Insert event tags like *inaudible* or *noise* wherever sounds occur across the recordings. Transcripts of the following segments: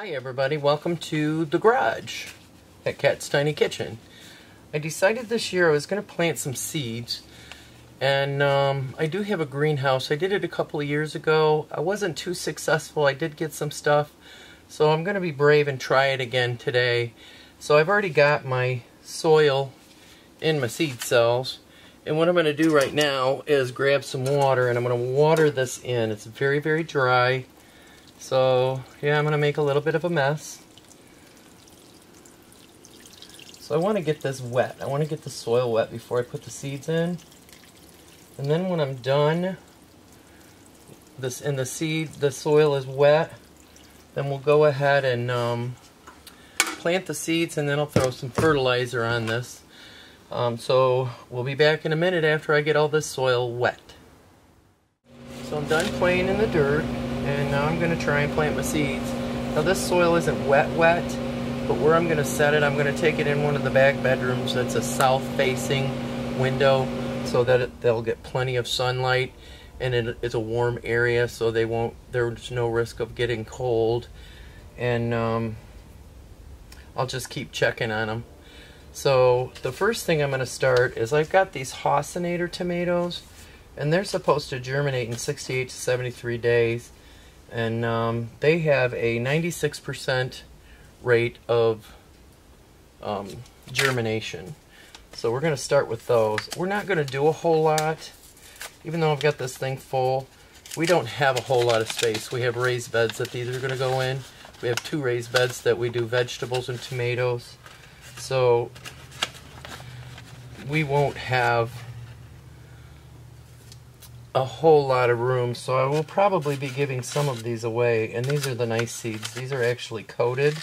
Hi everybody, welcome to the garage at Kat's Tiny Kitchen. I decided this year I was going to plant some seeds and um, I do have a greenhouse. I did it a couple of years ago. I wasn't too successful. I did get some stuff so I'm going to be brave and try it again today. So I've already got my soil in my seed cells and what I'm going to do right now is grab some water and I'm going to water this in. It's very very dry so, yeah, I'm going to make a little bit of a mess. So I want to get this wet. I want to get the soil wet before I put the seeds in. And then when I'm done, this and the seed, the soil is wet, then we'll go ahead and um, plant the seeds and then I'll throw some fertilizer on this. Um, so we'll be back in a minute after I get all this soil wet. So I'm done playing in the dirt and now I'm going to try and plant my seeds. Now this soil isn't wet wet, but where I'm going to set it, I'm going to take it in one of the back bedrooms that's a south facing window so that it, they'll get plenty of sunlight and it, it's a warm area so they won't, there's no risk of getting cold and um, I'll just keep checking on them. So the first thing I'm going to start is I've got these Hossinator tomatoes and they're supposed to germinate in 68 to 73 days and um, they have a 96% rate of um, germination. So we're going to start with those. We're not going to do a whole lot, even though I've got this thing full. We don't have a whole lot of space. We have raised beds that these are going to go in. We have two raised beds that we do vegetables and tomatoes. So we won't have a whole lot of room, so I will probably be giving some of these away. And these are the nice seeds. These are actually coated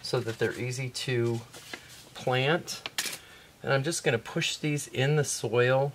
so that they're easy to plant. And I'm just going to push these in the soil,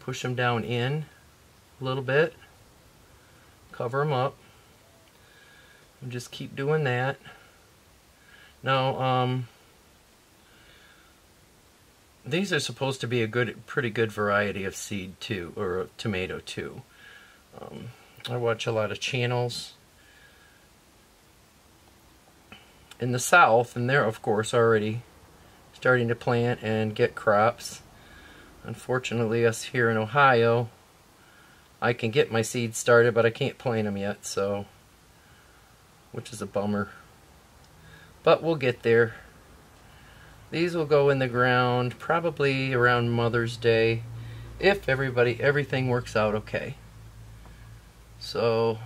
push them down in a little bit, cover them up, and just keep doing that. Now, um, these are supposed to be a good, pretty good variety of seed too, or tomato too. Um, I watch a lot of channels in the south, and they're of course already starting to plant and get crops. Unfortunately, us here in Ohio, I can get my seeds started, but I can't plant them yet, so which is a bummer. But we'll get there. These will go in the ground probably around Mother's Day if everybody everything works out okay. So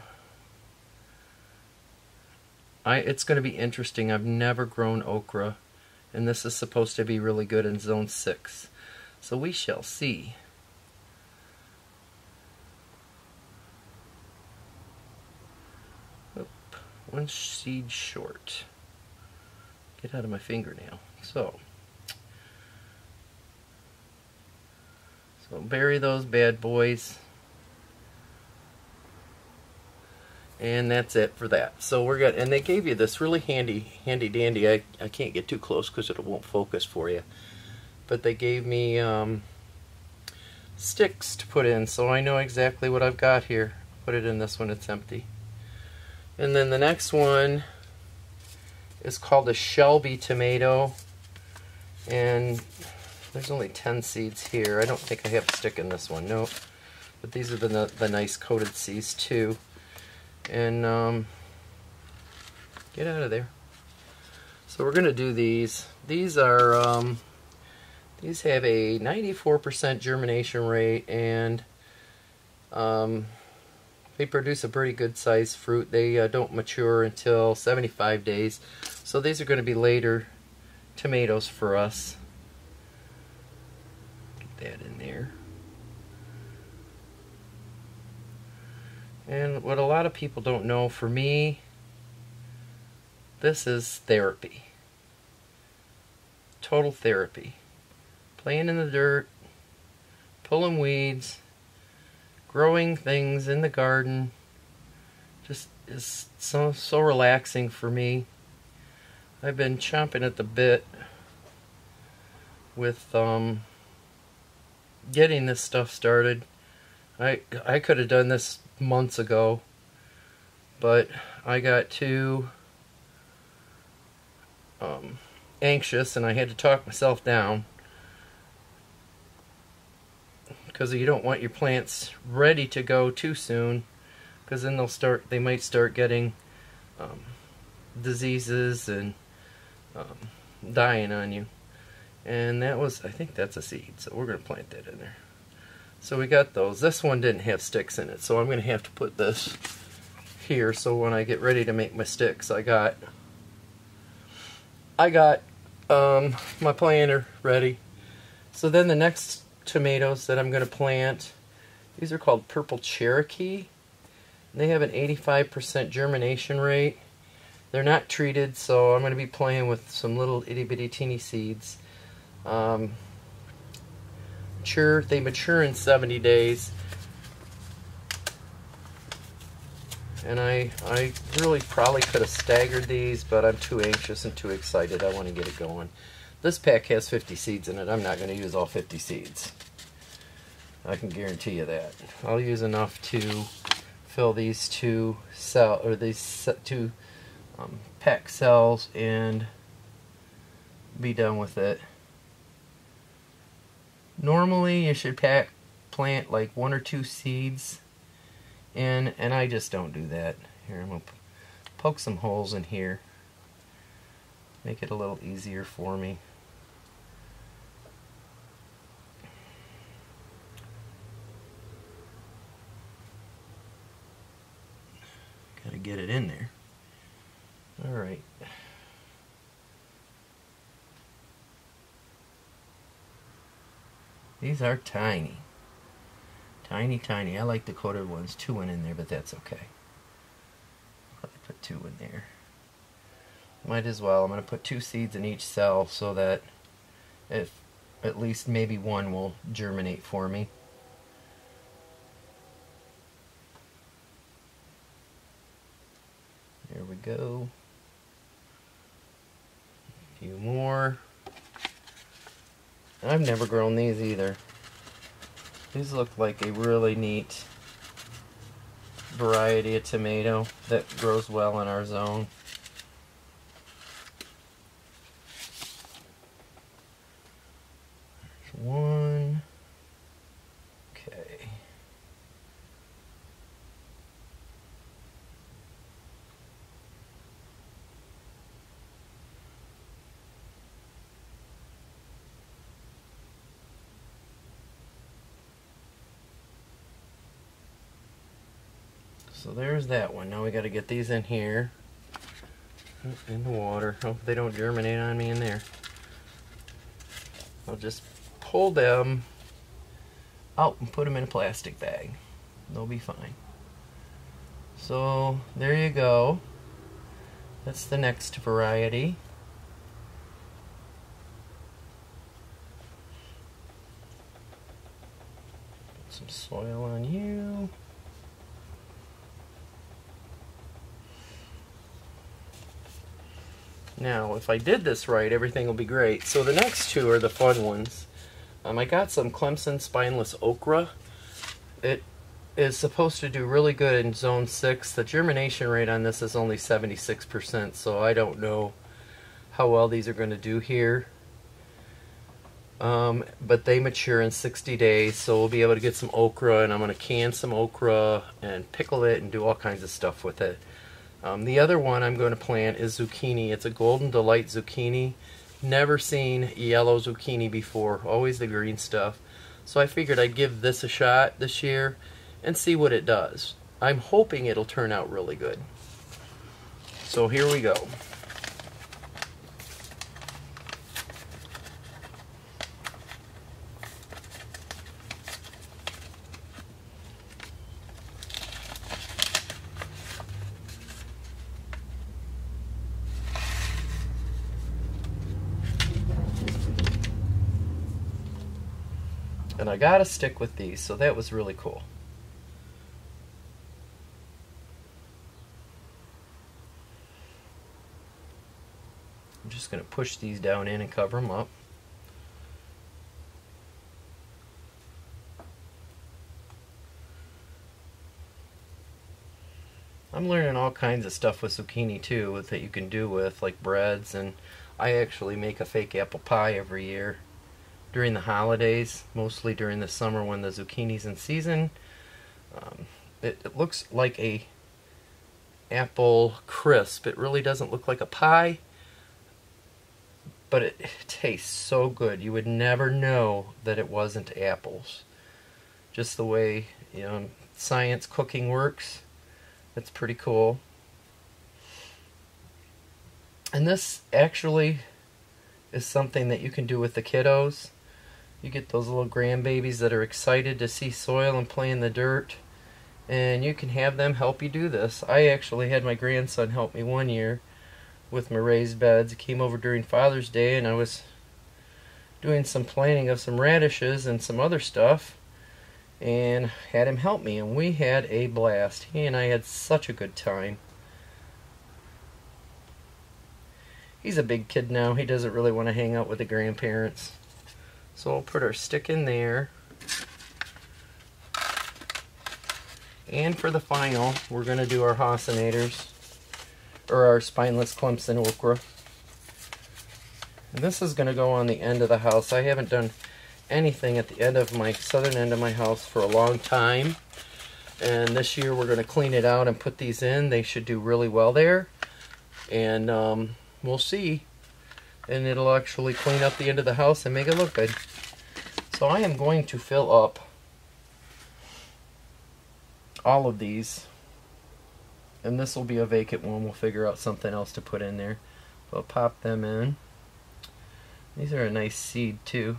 I it's going to be interesting. I've never grown okra and this is supposed to be really good in zone 6. So we shall see. One seed short. Get out of my fingernail. So, so bury those bad boys. And that's it for that. So we're good. And they gave you this really handy, handy dandy. I, I can't get too close because it won't focus for you. But they gave me um, sticks to put in. So I know exactly what I've got here. Put it in this one. It's empty. And then the next one is called a Shelby tomato and there's only 10 seeds here. I don't think I have a stick in this one, no. But these are the, the nice coated seeds too. And um, get out of there. So we're going to do these. These are, um, these have a 94% germination rate and um, they produce a pretty good sized fruit. They uh, don't mature until 75 days. So these are going to be later tomatoes for us. Get that in there. And what a lot of people don't know, for me, this is therapy. Total therapy. Playing in the dirt, pulling weeds, growing things in the garden, just is so, so relaxing for me. I've been chomping at the bit with um, getting this stuff started. I I could have done this months ago, but I got too um, anxious and I had to talk myself down because you don't want your plants ready to go too soon because then they'll start they might start getting um, diseases and um, dying on you. And that was I think that's a seed so we're gonna plant that in there. So we got those. This one didn't have sticks in it so I'm gonna have to put this here. So when I get ready to make my sticks I got I got um, my planter ready. So then the next tomatoes that I'm going to plant these are called purple Cherokee. They have an 85% germination rate they're not treated so I'm going to be playing with some little itty bitty teeny seeds um, mature they mature in 70 days and I, I really probably could have staggered these, but I'm too anxious and too excited. I want to get it going. This pack has 50 seeds in it. I'm not going to use all 50 seeds. I can guarantee you that. I'll use enough to fill these two cell or these two um, pack cells and be done with it. Normally, you should pack plant like one or two seeds and and I just don't do that. Here, I'm going to poke some holes in here. Make it a little easier for me. Gotta get it in there. Alright. These are tiny. Tiny, tiny. I like the coated ones. Two went in there, but that's okay. I'll put two in there. Might as well. I'm going to put two seeds in each cell so that if at least maybe one will germinate for me. There we go. Few more. I've never grown these either. These look like a really neat variety of tomato that grows well in our zone. There's one. Okay. So there's that one. Now we got to get these in here. Oh, in the water. Hope they don't germinate on me in there. I'll just pull them out and put them in a plastic bag. They'll be fine. So there you go. That's the next variety. Put some soil on you. Now, if I did this right, everything will be great. So the next two are the fun ones. Um, I got some Clemson Spineless Okra. It is supposed to do really good in Zone 6. The germination rate on this is only 76%, so I don't know how well these are going to do here. Um, but they mature in 60 days, so we'll be able to get some okra, and I'm going to can some okra and pickle it and do all kinds of stuff with it. Um, the other one I'm going to plant is zucchini. It's a Golden Delight zucchini. Never seen yellow zucchini before, always the green stuff. So I figured I'd give this a shot this year and see what it does. I'm hoping it'll turn out really good. So here we go. And I got to stick with these, so that was really cool. I'm just to push these down in and cover them up. I'm learning all kinds of stuff with zucchini too that you can do with like breads and I actually make a fake apple pie every year during the holidays, mostly during the summer when the zucchini's in season. Um, it, it looks like a apple crisp. It really doesn't look like a pie, but it, *laughs* it tastes so good. You would never know that it wasn't apples. Just the way you know science cooking works. It's pretty cool. And this actually is something that you can do with the kiddos. You get those little grandbabies that are excited to see soil and play in the dirt. And you can have them help you do this. I actually had my grandson help me one year with my raised beds. He came over during Father's Day and I was doing some planting of some radishes and some other stuff and had him help me and we had a blast. He and I had such a good time. He's a big kid now. He doesn't really want to hang out with the grandparents. So we'll put our stick in there. And for the final, we're going to do our Hausenators, or our spineless Clemson okra. And this is going to go on the end of the house. I haven't done anything at the end of my southern end of my house for a long time. And this year we're going to clean it out and put these in. They should do really well there. And um, we'll see. And it'll actually clean up the end of the house and make it look good. So I am going to fill up all of these. And this will be a vacant one. We'll figure out something else to put in there. We'll pop them in. These are a nice seed too.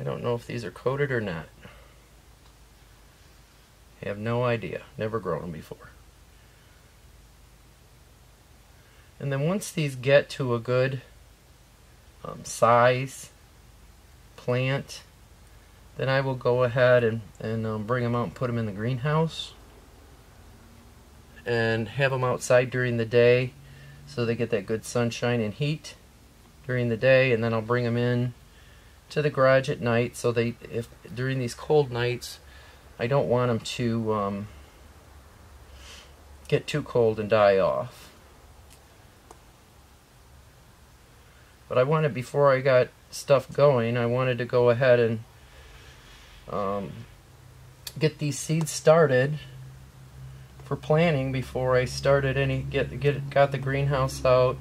I don't know if these are coated or not. I have no idea. Never grown them before. And then once these get to a good um, size plant, then I will go ahead and, and um, bring them out and put them in the greenhouse. And have them outside during the day so they get that good sunshine and heat during the day. And then I'll bring them in to the garage at night so they if during these cold nights I don't want them to um, get too cold and die off but I wanted before I got stuff going I wanted to go ahead and um, get these seeds started for planting before I started any get get got the greenhouse out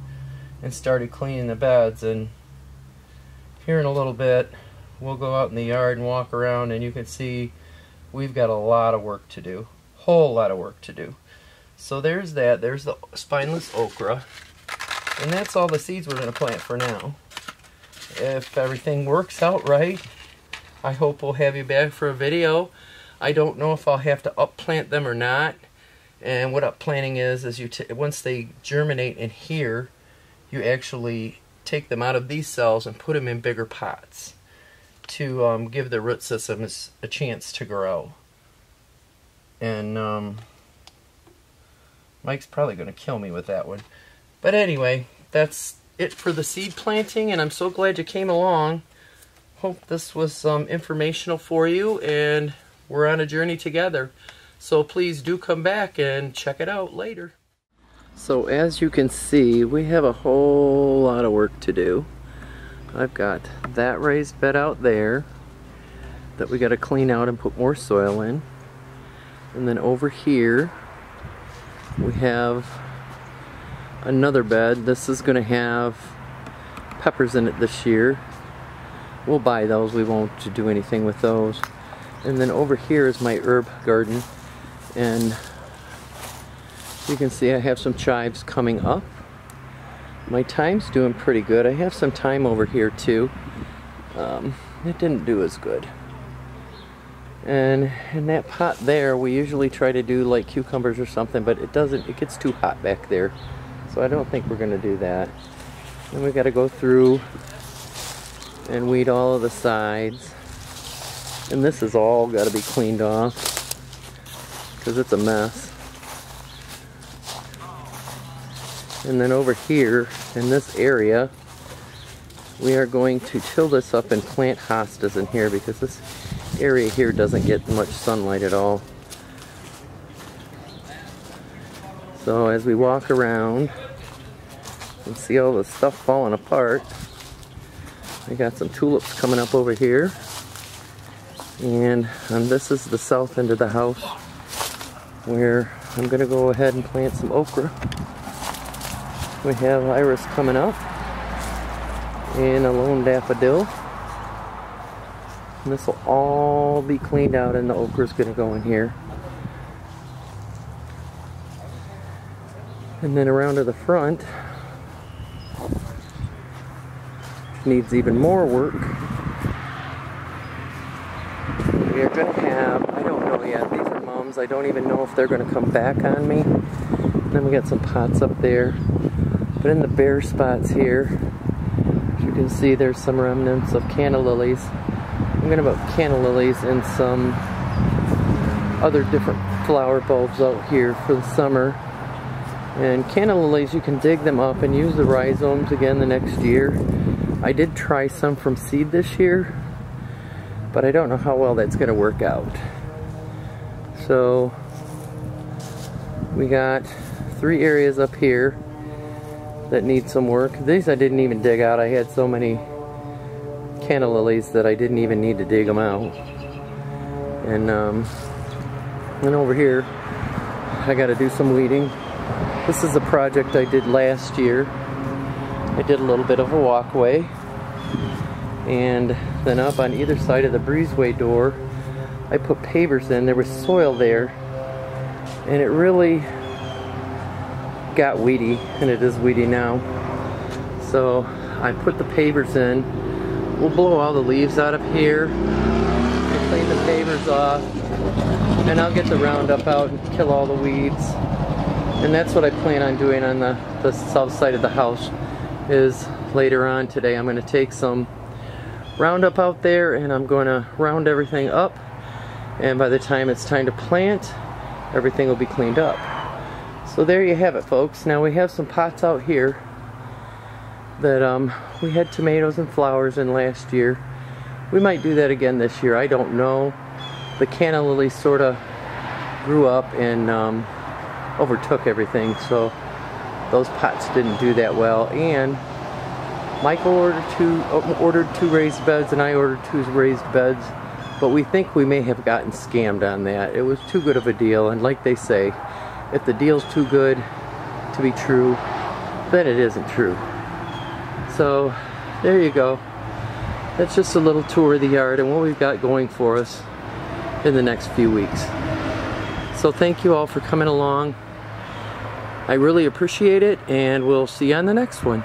and started cleaning the beds. And here in a little bit we'll go out in the yard and walk around and you can see we've got a lot of work to do. Whole lot of work to do. So there's that. There's the spineless okra and that's all the seeds we're going to plant for now if everything works out right I hope we'll have you back for a video I don't know if I'll have to upplant them or not and what upplanting is is you once they germinate in here you actually take them out of these cells and put them in bigger pots to um, give the root systems a chance to grow. And um, Mike's probably going to kill me with that one. But anyway, that's it for the seed planting, and I'm so glad you came along. Hope this was um, informational for you, and we're on a journey together. So please do come back and check it out later. So as you can see, we have a whole lot of work to do. I've got that raised bed out there that we got to clean out and put more soil in. And then over here, we have another bed. This is going to have peppers in it this year. We'll buy those. We won't do anything with those. And then over here is my herb garden. And you can see I have some chives coming up. My thyme's doing pretty good. I have some thyme over here too. Um, it didn't do as good. And in that pot there, we usually try to do like cucumbers or something, but it doesn't, it gets too hot back there. So I don't think we're gonna do that. Then we gotta go through and weed all of the sides. And this is all gotta be cleaned off because it's a mess. And then over here in this area, we are going to till this up and plant hostas in here because this area here doesn't get much sunlight at all. So as we walk around and see all the stuff falling apart, we got some tulips coming up over here. And um, this is the south end of the house where I'm going to go ahead and plant some okra. We have iris coming up and a lone daffodil. And this will all be cleaned out and the okra is going to go in here. And then around to the front, needs even more work. We are going to have, I don't know yet, these are mums. I don't even know if they're going to come back on me. And then we got some pots up there. But in the bare spots here, as you can see, there's some remnants of canna lilies. I'm going to put canna lilies and some other different flower bulbs out here for the summer. And lilies, you can dig them up and use the rhizomes again the next year. I did try some from seed this year, but I don't know how well that's going to work out. So we got three areas up here that need some work. These I didn't even dig out. I had so many canna lilies that I didn't even need to dig them out. And um, and over here, I got to do some weeding. This is a project I did last year I did a little bit of a walkway and then up on either side of the breezeway door I put pavers in. There was soil there and it really got weedy and it is weedy now. So I put the pavers in. We'll blow all the leaves out of here clean the pavers off and I'll get the Roundup out and kill all the weeds. And that's what I plan on doing on the, the south side of the house is later on today I'm going to take some Roundup out there and I'm going to round everything up and by the time it's time to plant everything will be cleaned up. So there you have it folks. Now we have some pots out here that um, we had tomatoes and flowers in last year. We might do that again this year. I don't know. The canna lily sort of grew up and um, overtook everything so those pots didn't do that well. And Michael ordered two uh, ordered two raised beds and I ordered two raised beds. But we think we may have gotten scammed on that. It was too good of a deal and like they say if the deal's too good to be true then it isn't true. So there you go. That's just a little tour of the yard and what we've got going for us in the next few weeks. So thank you all for coming along I really appreciate it and we'll see you on the next one.